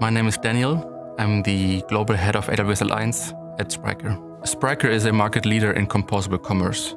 My name is Daniel. I'm the global head of AWS Alliance at Spryker. Spryker is a market leader in composable commerce.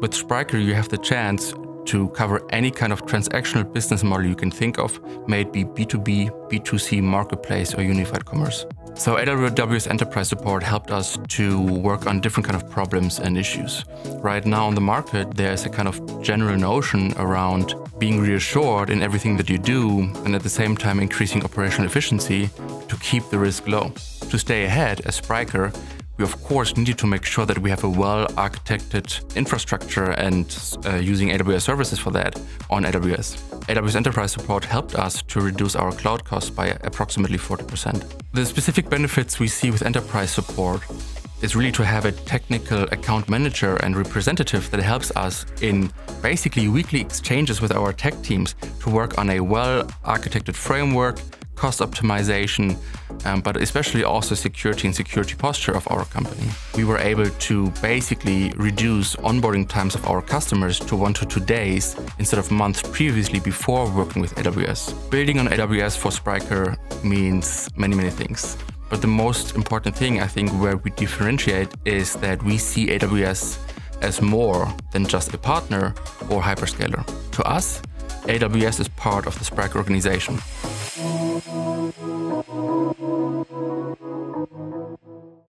With Spryker, you have the chance to cover any kind of transactional business model you can think of, may it be B2B, B2C, marketplace, or unified commerce. So AWS Enterprise Support helped us to work on different kind of problems and issues. Right now on the market, there's a kind of general notion around being reassured in everything that you do and at the same time increasing operational efficiency to keep the risk low. To stay ahead as Spryker, we of course needed to make sure that we have a well-architected infrastructure and uh, using AWS services for that on AWS. AWS Enterprise Support helped us to reduce our cloud costs by approximately 40%. The specific benefits we see with enterprise support is really to have a technical account manager and representative that helps us in basically weekly exchanges with our tech teams to work on a well-architected framework cost optimization, um, but especially also security and security posture of our company. We were able to basically reduce onboarding times of our customers to one to two days instead of months previously before working with AWS. Building on AWS for Spryker means many, many things. But the most important thing, I think, where we differentiate is that we see AWS as more than just a partner or hyperscaler. To us, AWS is part of the Spryker organization.